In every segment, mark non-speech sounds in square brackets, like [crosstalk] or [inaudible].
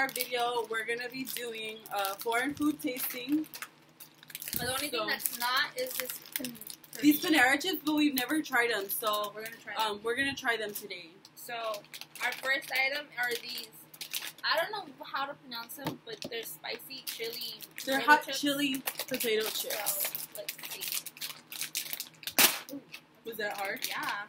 our video, we're gonna be doing uh, foreign food tasting. The only So- thing that's not is this. These Panera chips, but we've never tried them, so We're gonna try them. um, we're gonna try them today. So our first item are these. I don't know how to pronounce them, but they're spicy chili. They're hot chips. chili potato So chips. let's see. Was that hard? Yeah.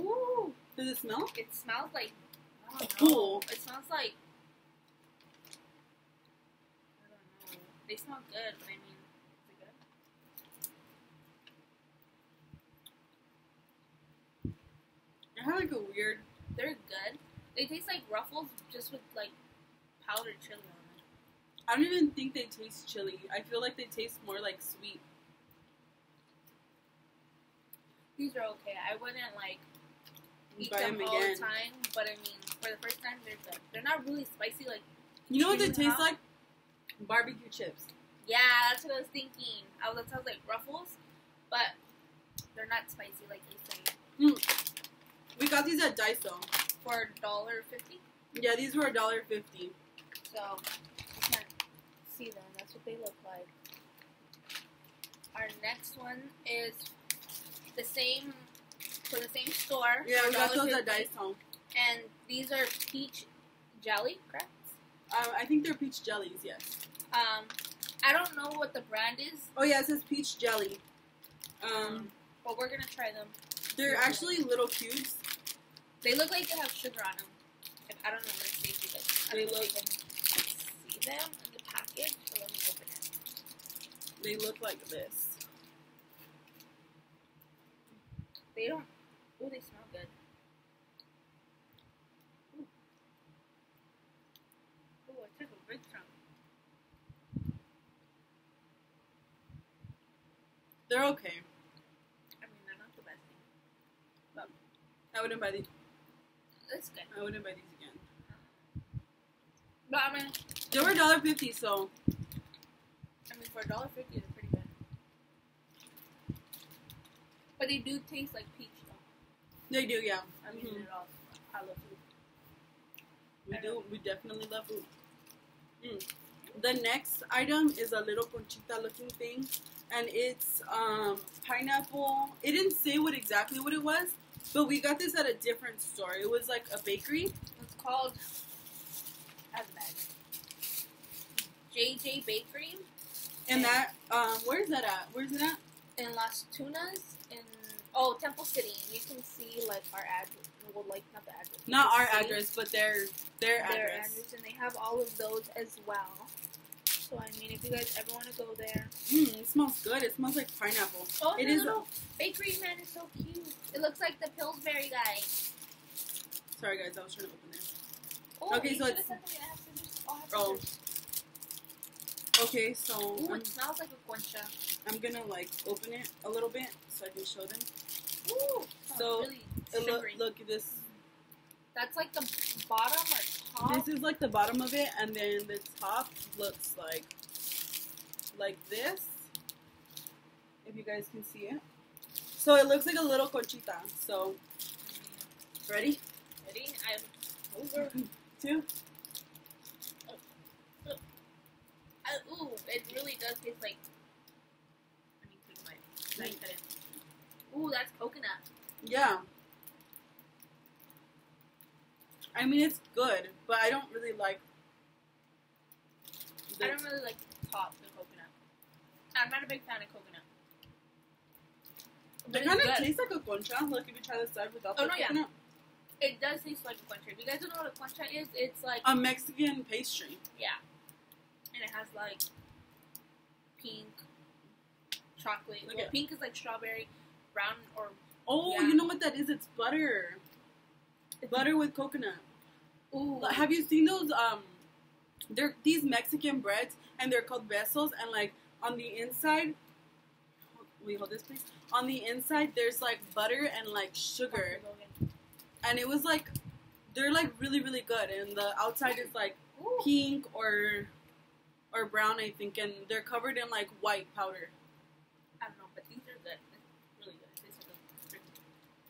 Ooh, Does it smell? it smells like. I. Cool. It smells like. I don't know. They smell good, but I mean, is it good? It had like a weird. They're good. They taste like Ruffles, just with like powdered chili on it. I don't even think they taste chili. I feel like they taste more like sweet. These are okay. I wouldn't like eat them them all again. the time, but I mean, for the first time, they're good. They're not really spicy. Like, You know what they taste like? Barbecue chips. yeah, that's what I was thinking. I was that sounds like Ruffles, but they're not spicy like you say. We got these at Daiso. For a dollar fifty, Yeah, these were a dollar fifty. so you can't see them. That's what they look like. Our next one is the same for the same store. Yeah, we got those $1.50, at Daiso. And these are peach jelly correct? Uh, I think they're peach jellies. Yes. Um, I don't know what the brand is, Oh yeah, it says peach jelly. Um, but we're gonna try them. they're actually little cubes. They look like they have sugar on them. If, I don't know. Let's see if you guys. They don't know if look- see them in the package. So let me open it. They look like this. They don't. Oh, they smell good. Ooh. Ooh, I took a big chunk. They're okay. I mean, they're not the best thing. I wouldn't buy these. It's good. I wouldn't buy these again. But I mean, They were dollar fifty, so I mean, for a dollar fifty, they're pretty good. But they do taste like peach, though. they do. Yeah, I mean, Mhm. it all. I love food. we do. We definitely love food. Mm. The next item is a little conchita looking thing, and it's um, pineapple. It didn't say what exactly what it was, but we got this at a different store. It was like a bakery. It's called. I have a bag. JJ Bakery And And- that, uh, where's that at? Where's it at? in Las Tunas in oh Temple City. You can see like our address. Well, like not the address. Not our address, but their their Their address. address, and they have all of those as well. So I mean, if you guys ever want to go there, Mm, it smells good. It smells like pineapple. oh, It is- little bakery man is so cute. It looks like the Pillsbury guy. Sorry guys, I was trying to open this. Oh, Okay, so it's- it. Oh, Oh. Okay, so Ooh, it smells like a concha. I'm gonna like open it a little bit so I can show them. Ooh, So, really look, look this. That's like the bottom or. This is like the bottom of it, and then the top looks like like this. If you guys can see it. So it looks like a little conchita. So ready? Ready? I'm over. [laughs] Two. I, ooh, it really does taste like. Let me take a bite. Now you cut it. Ooh, that's coconut. Yeah. I mean, it's good, but I don't really like. I don't really like the top, the coconut. I'm not a big fan of coconut. But It kind of tastes like a concha. Look, if you try the side without Oh, the no, yeah. coconut. It does taste like a concha. If you guys don't know what a concha is, it's like A Mexican pastry. Yeah, and it has like pink chocolate. Well, pink is like strawberry, brown or Oh, Yeah. you know what that is? It's butter. Butter with coconut. Ooh. Have you seen those? Um, they're these Mexican breads, and they're called besos. And like on the inside, we hold this please. On the inside, there's like butter and like sugar, and it was like they're like really really good. And the outside is like Ooh. pink or or brown, I think, and they're covered in like white powder. I don't know, but these are good. It's really good. It tastes like a freaking,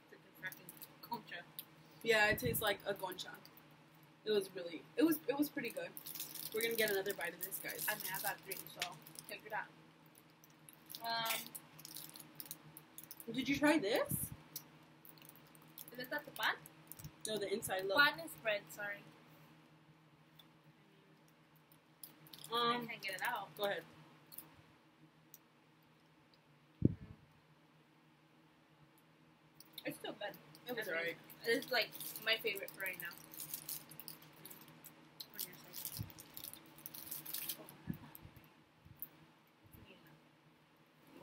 freaking, freaking concha. Yeah, it tastes like a concha. It was really, it was, it was pretty good. We're gonna get another bite of this, guys. I mean, I got three, so figure it out. Um, Did you try this? is that the pan? No, the inside look. Pan is bread. Sorry. I Um, can't get it out. go ahead. It's still good. It was I alright. It's like my favorite for right now. On your side.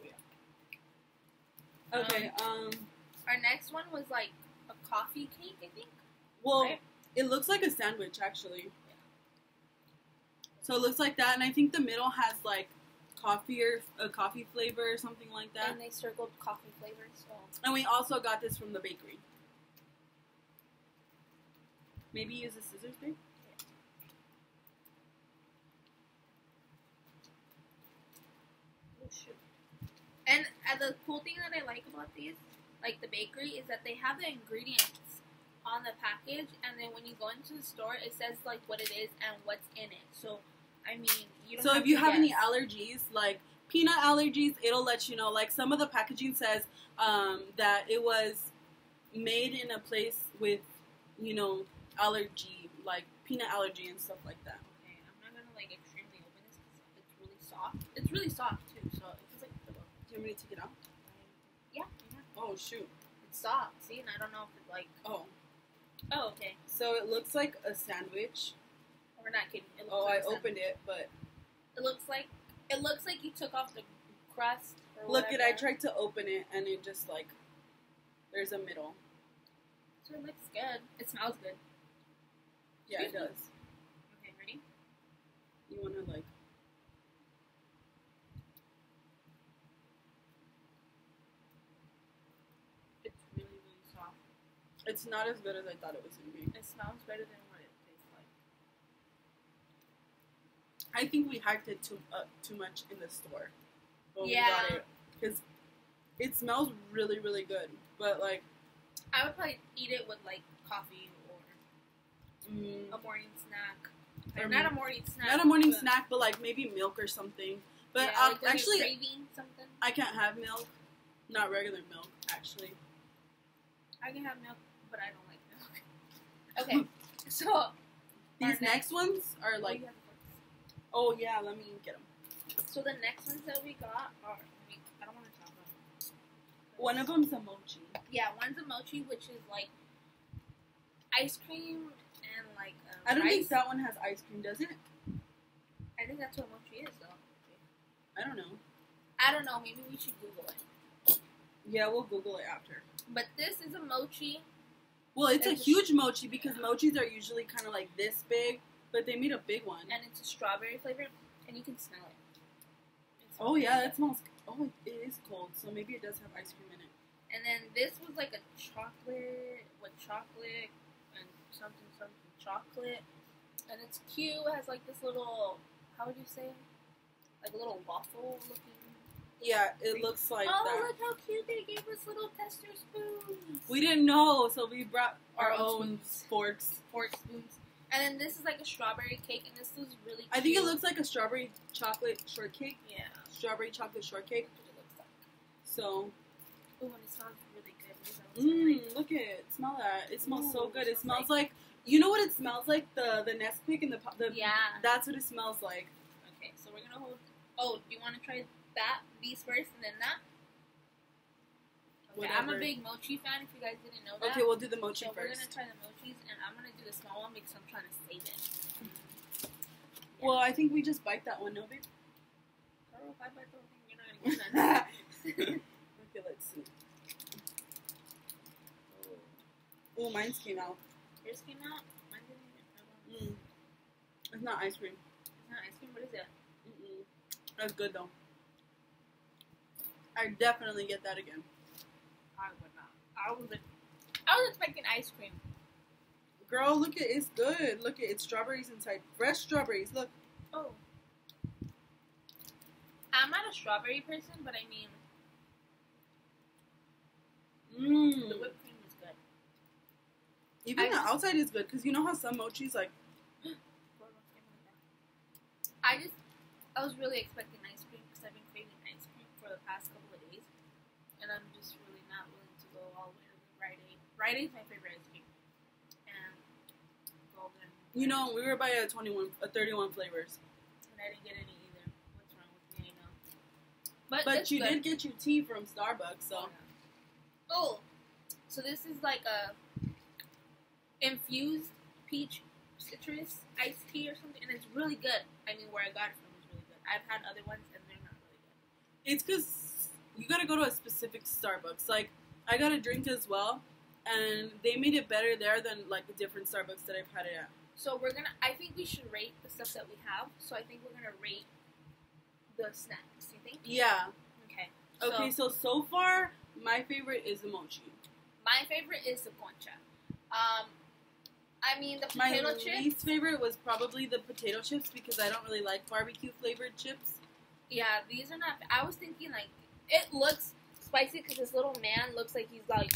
Yeah. Okay. Um. Our next one was like a coffee cake, I think. Well, Right. it looks like a sandwich actually. So it looks like that, and I think the middle has like coffee or a coffee flavor or something like that. And they circled coffee flavors, so And we also got this from the bakery. Maybe use a scissors, babe. oh shoot. And the cool thing that I like about these, like the bakery, is that they have the ingredients on the package, and then when you go into the store, it says like what it is and what's in it. So, I mean, you don't. So if you have any allergies, like peanut allergies, it'll let you know. Like some of the packaging says um, that it was made in a place with, you know, allergy, like peanut allergy and stuff like that. Okay, I'm not gonna like extremely open this because it's really soft. It's really soft too, so it feels like a pillow. Do you want me to take it out? Yeah, yeah. Oh shoot. It's soft. See, and I don't know if it's like. Oh, Oh, okay. so it looks like a sandwich. We're not kidding. It looks Oh, like I opened it, but It looks like it looks like you took off the crust. Or look at. I tried to open it and it just like there's a middle. So it looks good. It smells good. Yeah, it me? does. Okay, ready? You want to like It's really really soft. It's not as good as I thought it was gonna be. It smells better than what it tastes like. I think we hyped it too uh, too much in the store Yeah. we got it because it smells really really good. But like, I would probably eat it with like coffee or mm, a morning snack. Or Or not a morning snack. not a morning but- snack, but like maybe milk or something. But yeah, um, like actually, craving something. I can't have milk. Not regular milk, actually. I can have milk, but I don't like milk. [laughs] Okay, so These Our next ones are oh, like, you have the forks. oh yeah, let me get them. So the next ones that we got are. I, mean, I don't want to talk about. Them. One of them's a mochi. Yeah, one's a mochi, which is like ice cream and like. Um, I don't rice. think that one has ice cream, does it? I think that's what mochi is, though. I don't know. I don't know. Maybe we should Google it. Yeah, we'll Google it after. But this is a mochi. Well, it's a It's a huge mochi because mochis are usually kind of like this big, but they made a big one. and it's a strawberry flavor, and you can smell it. It smells Oh yeah, that smells. Oh, it is cold, so maybe it does have ice cream in it. And then this was like a chocolate with chocolate and something something chocolate, and it's cute. It has like this little how would you say, like a little waffle looking. Yeah, it looks like oh, that. look how cute they gave us little tester spoons. We didn't know, so we brought our, Our own own forks. fork spoons. And then this is like a strawberry cake, and this is really. Cute. I think it looks like a strawberry chocolate shortcake. Yeah. Strawberry chocolate shortcake. That's what it looks like. So, Oh, and it smells really good. Maybe I'll smell it. mmm, look at it. Smell that. It smells so good. It smells smells like, you know what it smells like? The the Nesquik and the the. Yeah. That's what it smells like. Okay, so we're gonna hold. Oh, do you want to try that? These first, and then that. Okay, I'm a big mochi fan. If you guys didn't know that. Okay, we'll do the mochi so we're gonna try the mochis, and I'm gonna do the small one because I'm trying to save it. [laughs] Well, I think we just bite that one, no, babe? Girl, if I bite the thing, you're not gonna get [laughs] none. okay, let's see. Oh, mine's came out. Yours came out. Mine didn't even. Mm. It's not ice cream. It's not ice cream. What is it? Mm-mm. That's good though. I definitely get that again. I would not. I was. I was expecting ice cream. Girl, look at it's good. Look at it's strawberries inside. Fresh strawberries. Look. Oh. I'm not a strawberry person, but I mean, Mmm. the whipped cream is good. Even I the just- outside is good because you know how some mochis like [gasps] I just, I was really expecting ice cream because I've been craving for the past couple of days, and I'm just really not willing to go all the way to the Rite Aid. Rite Aid's my favorite ice cream, and Golden. you know we were by a twenty one, a thirty one flavors, and I didn't get any either. What's wrong with me? I know. But, but you good. did get your tea from Starbucks, so Oh, so this is like a infused peach citrus iced tea or something, and it's really good. I mean, where I got it from is really good. I've had other ones, and they're not really good. It's because you gotta go to a specific Starbucks. Like I got a drink as well, and they made it better there than like the different Starbucks that I've had it at. So we're gonna. I think we should rate the stuff that we have. So I think we're gonna rate the snacks. You think? Yeah. Okay. Okay. So, So so far, my favorite is the mochi. my favorite is the concha. Um, I mean the My potato chips. least favorite was probably the potato chips because I don't really like barbecue flavored chips. Yeah, these are not. I was thinking like it looks spicy because this little man looks like he's like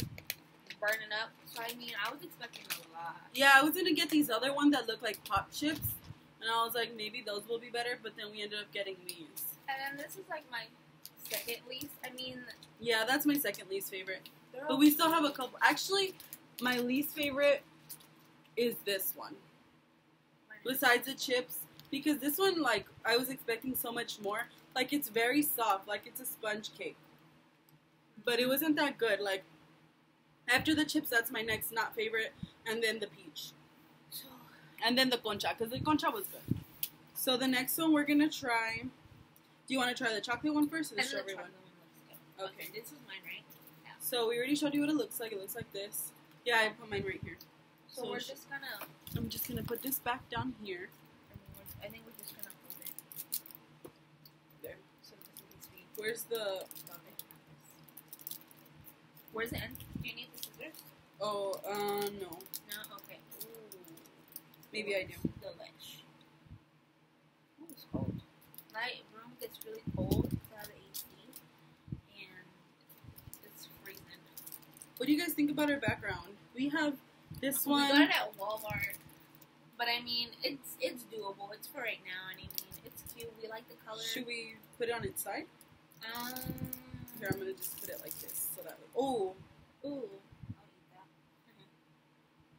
burning up. So I mean, I was expecting a lot. Yeah, I was gonna get these other ones that look like pop chips, and I was like maybe those will be better, but then we ended up getting these. And then this is like my second least. I mean, Yeah, that's my second least favorite. But we still have a couple. Actually, my least favorite is this one. Besides the chips, because this one, like, I was expecting so much more. Like, it's very soft, like it's a sponge cake. But it wasn't that good. Like, after the chips, that's my next not favorite, and then the peach, So, and then the concha, because the concha was good. So the next one we're gonna try. Do you want to try the chocolate one first or the and then the strawberry one? one. Okay. Okay, this is mine, right? Yeah. So we already showed you what it looks like. It looks like this. Yeah, I put mine right here. So, So we're just gonna. I'm just gonna put this back down here. I, mean, we're, I think we're just gonna hold it. There. So it doesn't get sweet. Where's the? Where's the end? Do you need the scissors? Oh, uh, no. No. Okay. Ooh. Maybe I do. Delish. Ooh, it's cold. My room gets really cold without the AC, and it's freezing. What do you guys think about our background? We have this one. We got it at Walmart, but I mean, it's it's doable. It's for right now, and I mean, it's cute. We like the color. Should we put it on its side? Um. Here, I'm gonna just put it like this, so that. Oh, Ooh.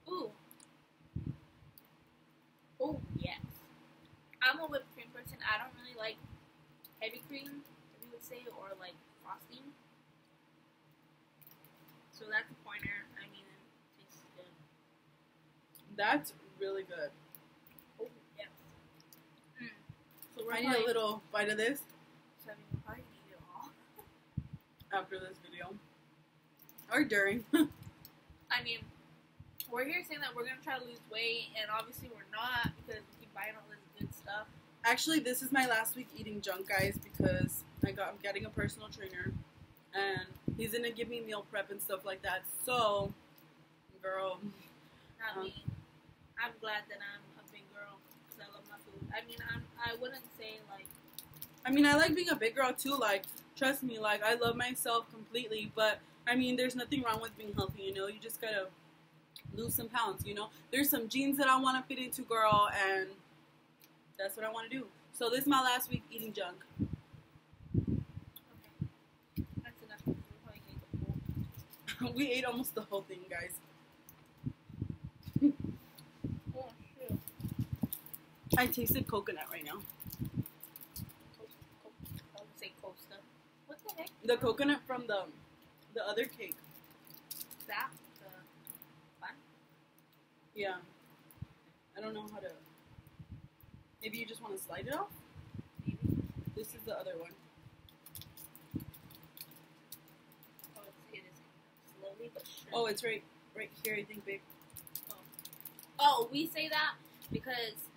I'll. Ooh. Oh yes. I'm a whipped cream person. I don't really like heavy cream, if you would say, or like frosting. So that's a pointer. I mean, it tastes good. that's really good. Oh yes. Mm. So we're I need a little bite of this So I mean, we'll probably eat it all. After this video, or during. [laughs] I mean, we're here saying that we're gonna try to lose weight, and obviously we're not because we keep buying all this good stuff. Actually, this is my last week eating junk, guys, because I got I'm getting a personal trainer, and he's gonna give me meal prep and stuff like that. So, girl, Not Um, me. I'm glad that I'm a big girl because I love my food. I mean, I'm, I wouldn't say like I mean, I like being a big girl too. Like, trust me, like I love myself completely. But I mean, there's nothing wrong with being healthy. You know, you just gotta lose some pounds. You know, there's some jeans that I want to fit into, girl, and that's what I want to do. So this is my last week eating junk. okay, that's enough. Gonna get we ate almost the whole thing, guys. Oh shit! I tasted coconut right now. Coast, coast, I would say Costa. What the coconut from the the other cake. That the fun? Yeah. I don't know how to. Maybe you just want to slide it off. Maybe. This is the other one. Oh, it's, it is slowly but surely. Oh, it's right, right here. I think, babe. Oh, we say that because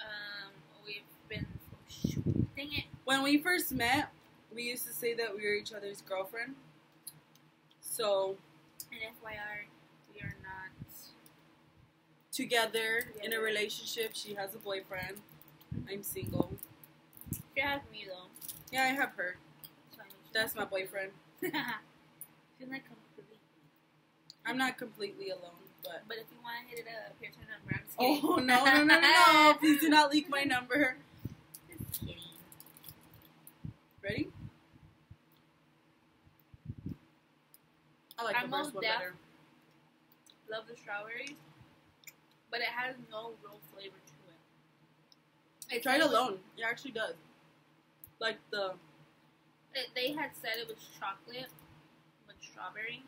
um we've been oh, shoot, dang it. When we first met, we used to say that we were each other's girlfriend. So And FYI, we are not. together in a relationship, she has a boyfriend. I'm single. You have me though. Yeah, I have her. That's my boyfriend. [laughs] she's not completely. I'm not completely alone. But But if you want to hit it up, here's her number. I'm just oh, kidding. oh no no no no no! Please do not leak my [laughs] number. Just kidding. Ready? I like I'm the first one deaf. better. Love the strawberries, but it has no real flavor to it. It Try it alone. It actually does. Like the It, they had said it was chocolate with strawberry.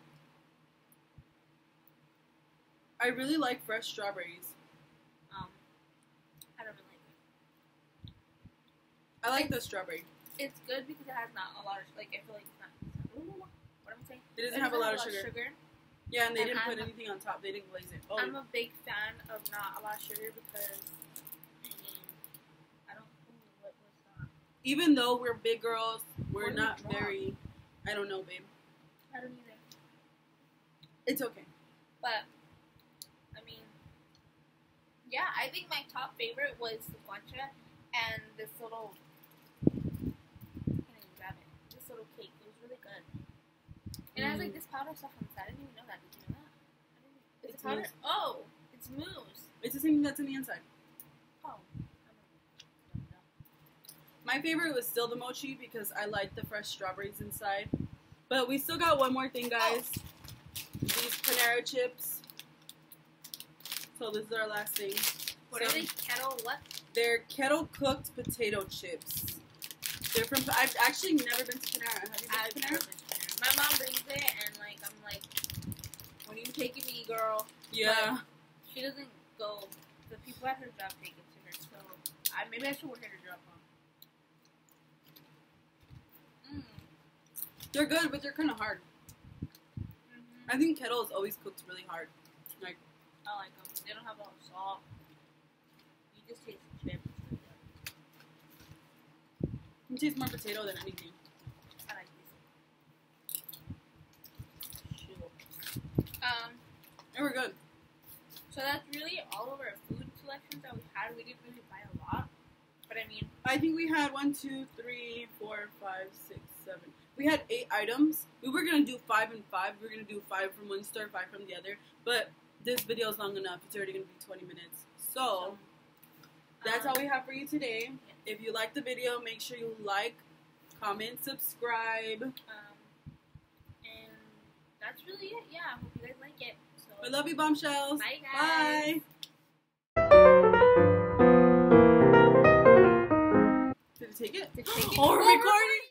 I really like fresh strawberries. Um, I don't really like it. I like the strawberry. It's good because it has not a lot of like. I feel like it's I saying? It doesn't have a lot of sugar. sugar. Yeah, and they And didn't put I'm- anything on top. They didn't glaze it. Oh, I'm a big fan of not a lot of sugar because I don't. Ooh, what was that? even though we're big girls, we're What not draw? very. I don't know, babe. I don't either. It's okay. But I mean, yeah, I think my top favorite was the concha and this little. I can't even grab it. This little cake. It was really good. It has like Mm. this powder stuff on the side. I didn't even know that. Did you know that? I It's it powder? mousse. Oh, it's mousse. It's the same thing that's in the inside. Oh, I don't know. My favorite was still the mochi because I like the fresh strawberries inside. But we still got one more thing, guys. These Panera chips. So this is our last thing. What So- are they? Kettle what? They're kettle cooked potato chips. They're from. I've actually never been to Panera. Have you been I've to never Panera? My mom brings it, and like I'm like, when are you taking me, girl? Yeah. She doesn't go. The people at her job take it to her, so I maybe I should work at her job. Huh? Mm. They're good, but they're kind of hard. hmm I think kettle is always cooked really hard. Like, I like them. They don't have a lot of salt. You just taste the chips. it taste more potato than anything. I like these. Shoot. Um. They were good. So that's really all of our food selections that we had. We didn't really buy a lot, but I mean, I think we had one, two, three, four, five, six, seven. We had eight items. We were gonna do five and five. We were gonna do five from one store, five from the other. But this video is long enough. It's already gonna be 20 minutes. So that's um, all we have for you today. If you like the video, make sure you like, comment, subscribe. Um, and that's really it. Yeah, I hope you guys like We love you, bombshells. Bye, guys. Bye. Did it take it? Did it take it? [gasps] Oh, we're recording.